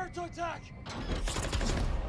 Prepare to attack!